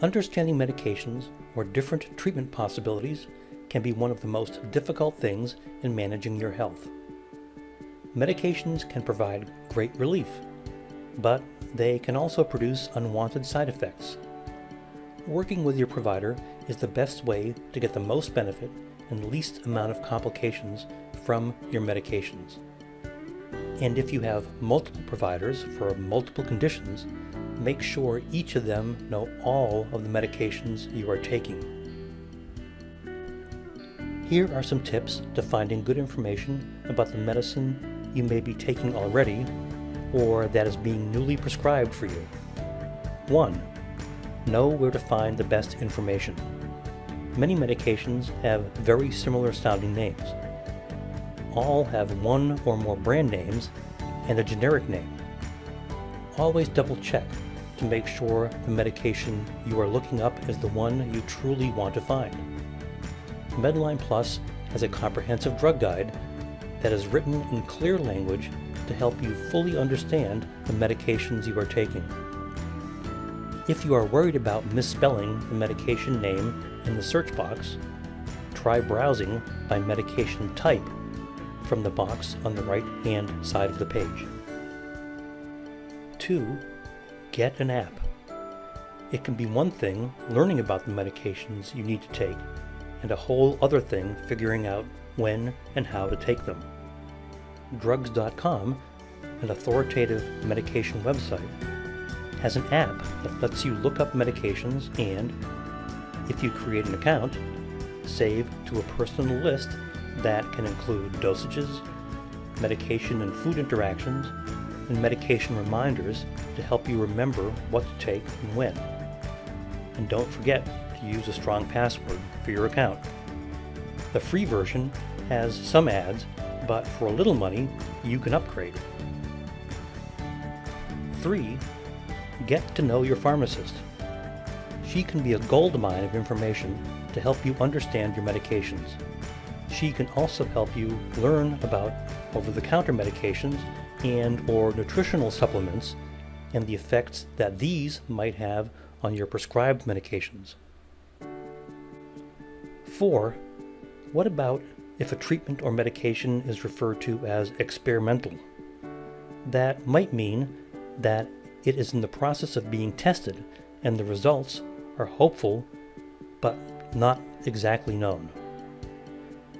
Understanding medications or different treatment possibilities can be one of the most difficult things in managing your health. Medications can provide great relief, but they can also produce unwanted side effects. Working with your provider is the best way to get the most benefit and least amount of complications from your medications. And if you have multiple providers for multiple conditions, make sure each of them know all of the medications you are taking. Here are some tips to finding good information about the medicine you may be taking already or that is being newly prescribed for you. 1. Know where to find the best information. Many medications have very similar sounding names. All have one or more brand names and a generic name. Always double check to make sure the medication you are looking up is the one you truly want to find. Medline Plus has a comprehensive drug guide that is written in clear language to help you fully understand the medications you are taking. If you are worried about misspelling the medication name in the search box, try browsing by medication type from the box on the right hand side of the page. 2. Get an app. It can be one thing learning about the medications you need to take, and a whole other thing figuring out when and how to take them. Drugs.com, an authoritative medication website, has an app that lets you look up medications and, if you create an account, save to a personal list that can include dosages, medication and food interactions, and medication reminders to help you remember what to take and when. And don't forget to use a strong password for your account. The free version has some ads, but for a little money, you can upgrade. 3. Get to know your pharmacist. She can be a goldmine of information to help you understand your medications. She can also help you learn about over-the-counter medications and or nutritional supplements and the effects that these might have on your prescribed medications. 4. What about if a treatment or medication is referred to as experimental? That might mean that it is in the process of being tested and the results are hopeful but not exactly known.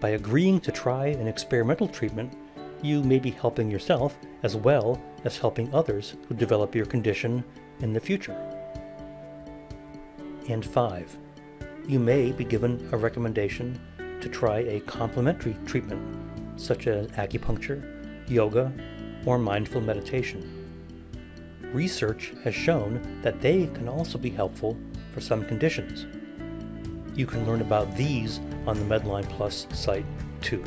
By agreeing to try an experimental treatment, you may be helping yourself as well as helping others who develop your condition in the future. And 5. You may be given a recommendation to try a complementary treatment such as acupuncture, yoga, or mindful meditation. Research has shown that they can also be helpful for some conditions. You can learn about these on the Medline Plus site too.